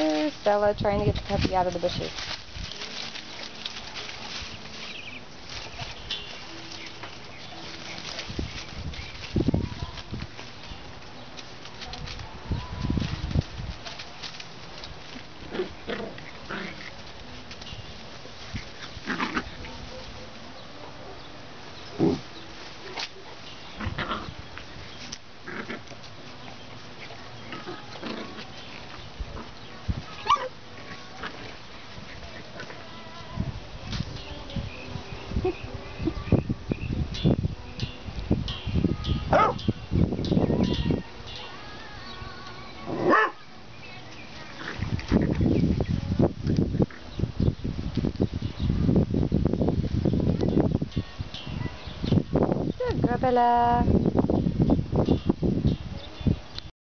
There's Stella trying to get the puppy out of the bushes. Good.